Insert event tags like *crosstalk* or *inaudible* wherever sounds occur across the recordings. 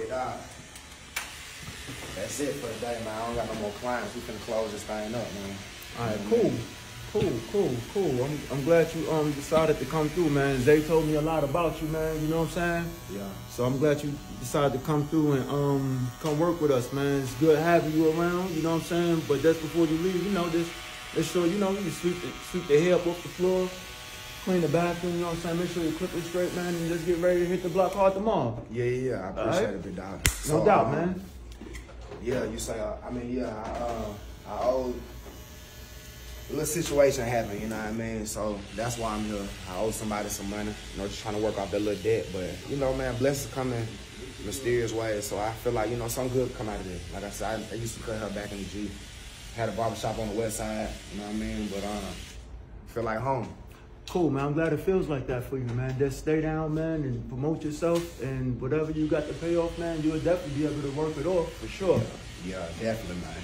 It, that's it for today, man. I don't got no more clients. We finna close this thing up, man. All right, cool. Cool, cool, cool. I'm, I'm glad you um decided to come through, man. Zay told me a lot about you, man. You know what I'm saying? Yeah. So I'm glad you decided to come through and um come work with us, man. It's good having you around. You know what I'm saying? But just before you leave, you know, just make sure you know you sweep the, sweep the hair up off the floor, clean the bathroom. You know what I'm saying? Make sure your clip is straight, man, and just get ready to hit the block hard tomorrow. Yeah, yeah, yeah. I appreciate Alright. it, big dog. No doubt, um, man. Yeah, you say, uh, I mean, yeah, I, uh, I owe, a little situation happened, you know what I mean? So that's why I'm here. I owe somebody some money, you know, just trying to work off that little debt. But, you know, man, blessings come in mysterious ways. So I feel like, you know, something good come out of this. Like I said, I, I used to cut her back in the G. Had a barbershop on the west side, you know what I mean? But, uh, feel like home. Cool, man. I'm glad it feels like that for you, man. Just stay down, man, and promote yourself. And whatever you got to pay off, man, you'll definitely be able to work it off for sure. Yeah, definitely, man.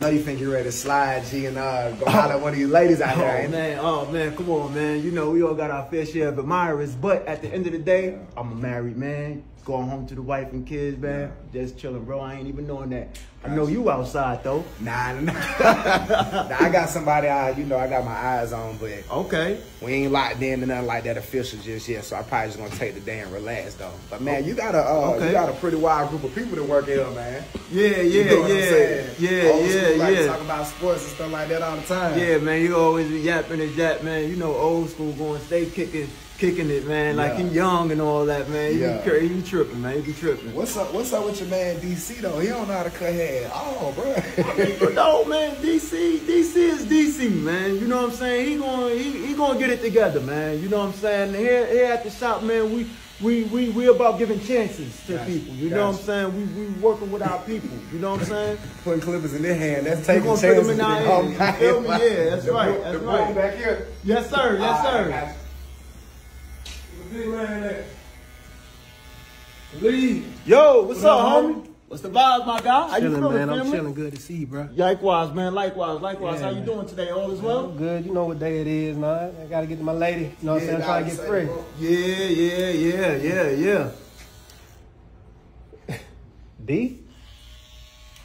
Know you think you're ready to slide, G, and uh, go holler at one of you ladies out there, Oh ain't it? man, oh man, come on, man. You know we all got our fair share of admirers, but at the end of the day, I'm a married man. Going home to the wife and kids, man. Just chilling, bro. I ain't even knowing that. I know you outside though. Nah, nah. *laughs* nah, I got somebody I, you know, I got my eyes on, but Okay. we ain't locked in and nothing like that official just yet. So I probably just gonna take the day and relax though. But man, you got a, uh, Okay. you got a pretty wild group of people that work here, man. Yeah, You yeah, know what I'm yeah, saying? yeah, school yeah, like yeah. talk about sports and stuff like that all the time. Yeah, man, you always be yapping and yap, man. You know, old school going, stay kicking, kicking it, man. Like Yeah. you young and all that, man. You Yeah. be you tripping, man. You be tripping. What's up? What's up with your man DC though? He don't know how to cut hair. Oh, bro. *laughs* no, man, DC, DC is DC, man. You know what I'm saying? He going he, he gonna get it together, man. You know what I'm saying? Here here at the shop, man, we we we we about giving chances to Gotcha, people. You know what I'm saying? We we working with our people. You know what I'm saying? *laughs* Putting clippers in their hand. That's taking chances. put them in our hand. You feel me? Yeah, that's right, that's the right. back here. Yes, sir. Yes, sir. Lee. Yo, what's What up, up, homie? What's the vibe, my guy? How you Chilling, feeling, man. I'm family? chilling. Good to see you, bro. Likewise, man. Likewise, likewise. Yeah, How you man. doing today? All is well? I'm good. You know what day it is, man. I gotta get to my lady. You know what I'm saying? Yeah, Trying to get say, free. bro. Yeah, yeah, yeah, yeah, yeah. *laughs* D?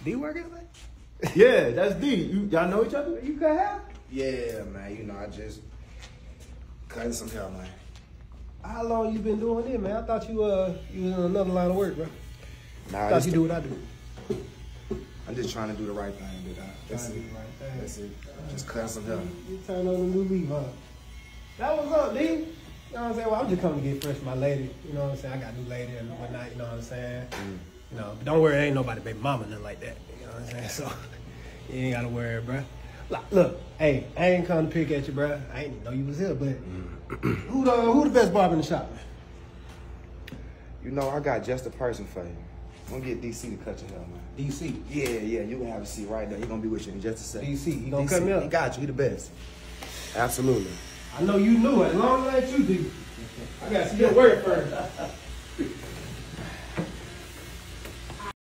D working today? *laughs* Yeah, that's D. You, y'all know each other? You cut hair? Yeah, man. You know, I just cutting some hair, man. How long you been doing it, man? I thought you uh you was in another line of work, bro. Nah, I thought you do what I do. I'm just trying to do the right thing, dude. That's it. to do the right. That's it. Just cutting some hair. You turn on the new leaf, huh? That was up, D. You know what I'm saying? Well, I'm just coming to get fresh with my lady. You know what I'm saying? I got a new lady and whatnot, you know what I'm saying? You know, but don't worry, ain't nobody baby mama, nothing like that. You know what I'm saying? *laughs* So, you ain't gotta worry, bruh. Look, Look, hey, I ain't come to pick at you, bruh. I ain't know you was here, but mm. who the who the best barber in the shop, man? You know, I got just the person for you. I'm gonna get DC to cut your hair, man. DC. Yeah, yeah, you gonna have a seat right there. He gonna be with you in just a second. DC, he gonna cut me up? He got you. He the best. Absolutely. I know you knew it. As long as I you do. I gotta see your work first. *laughs*